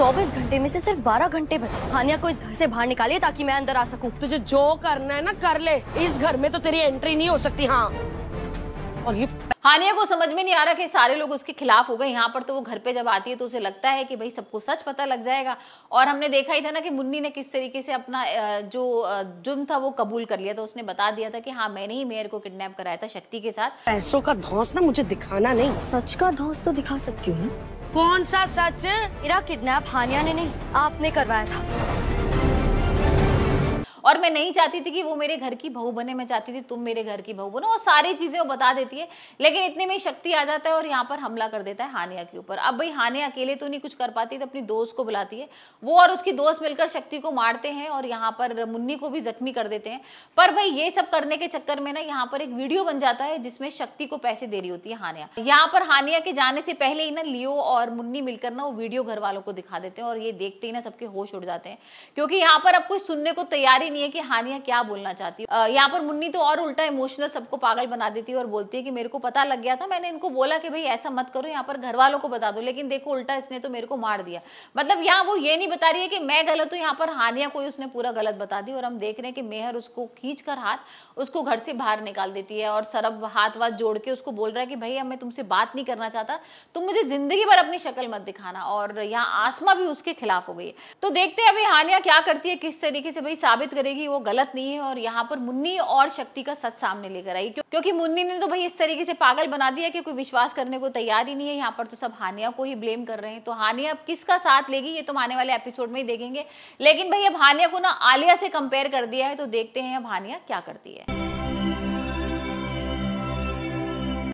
चौबीस घंटे में से सिर्फ़ बारह घंटे बचे। हानिया को इस घर से बाहर निकालिए ताकि मैं अंदर आ सकूँ। तुझे जो करना है ना कर ले। इस घर में तो तेरी एंट्री नहीं हो सकती हाँ। और ये हानिया को समझ में नहीं आ रहा कि सारे लोग उसके खिलाफ हो गए। यहाँ पर तो वो घर पे जब आती है तो उसे लगता है कि भाई सबको सच पता लग जाएगा। और हमने देखा ही था ना कि मुन्नी ने किस तरीके से अपना जो जुर्म था वो कबूल कर लिया था। उसने बता दिया था कि हाँ मैंने ही मेयर को किडनैप कराया था शक्ति के साथ। पैसों का धौंस ना मुझे दिखाना नहीं। सच का धौस तो दिखा सकती हूँ। कौन सा सच? इरा किडनैप हानिया ने नहीं आपने करवाया था। और मैं नहीं चाहती थी कि वो मेरे घर की बहू बने, मैं चाहती थी तुम मेरे घर की बहू बनो। और सारी चीज़ें वो बता देती है, लेकिन इतने में शक्ति आ जाता है और यहाँ पर हमला कर देता है हानिया के ऊपर। अब भाई हानिया अकेले तो नहीं कुछ कर पाती तो अपनी दोस्त को बुलाती है। वो और उसकी दोस्त मिलकर शक्ति को मारते हैं और यहाँ पर मुन्नी को भी जख्मी कर देते हैं। पर भाई ये सब करने के चक्कर में ना यहाँ पर एक वीडियो बन जाता है जिसमें शक्ति को पैसे दे रही होती है हानिया। यहाँ पर हानिया के जाने से पहले ही ना लियो और मुन्नी मिलकर ना वो वीडियो घर वालों को दिखा देते हैं और ये देखते ही ना सबके होश उड़ जाते हैं। क्योंकि यहाँ पर अब कोई सुनने को तैयार ही नहीं है कि हानिया क्या बोलना चाहती है। यहाँ पर मुन्नी तो और उल्टा इमोशनल सबको पागल बना देती है और बोलती है कि मेरे को पता लग गया था, मैंने इनको बोला कि भाई ऐसा मत करो, यहाँ पर घर वालों को बता दो, लेकिन देखो उल्टा इसने तो मेरे को मार दिया। मतलब यहाँ वो ये नहीं बता रही है कि मैं गलत हूँ, यहाँ पर हानिया कोई उसने पूरा गलत बता दी और हम देख रहे हैं कि मेहर उसको खींच हाथ, उसको घर से बाहर निकाल देती है और सरब हाथ वाथ जोड़ के उसको बोल रहा है कि भाई अब मैं तुमसे बात नहीं करना चाहता, तुम मुझे ज़िंदगी भर अपनी शक्ल मत दिखाना और यहाँ आसमा भी उसके खिलाफ हो गई तो देखते हैं अभी हानिया क्या करती है, किस तरीके से भाई साबित करेगी वो गलत नहीं है और यहाँ पर मुन्नी और शक्ति का सच सामने लेकर आई। क्योंकि मुन्नी ने तो भाई इस तरीके से पागल बना दिया कि कोई विश्वास करने को तैयार ही नहीं है। यहाँ पर तो सब हानिया को ही ब्लेम कर रहे हैं। तो हानिया अब किसका साथ लेगी? ये तो आने वाले एपिसोड में ही देखेंगे। लेकिन भाई अब हानिया को ना आलिया से कंपेयर कर दिया है तो देखते हैं अब हानिया क्या करती है।